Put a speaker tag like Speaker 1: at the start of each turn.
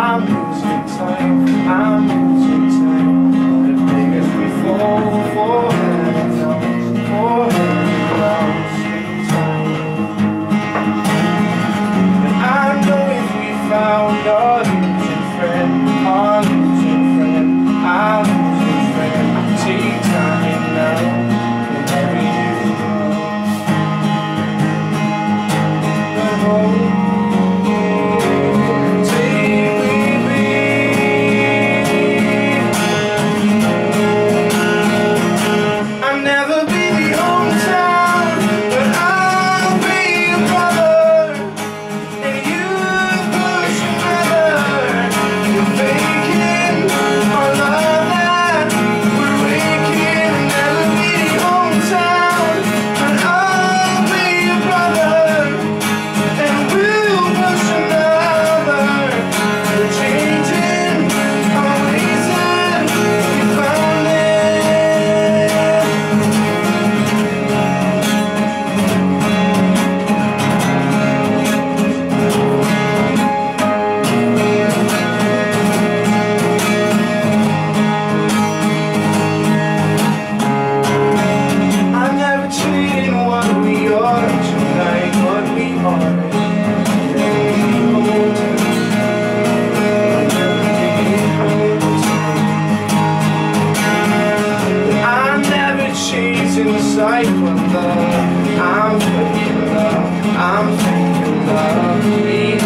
Speaker 1: I'm losing time, I'm losing time we fall for for time I know if we found our losing friend, our losing friend, I. love I'm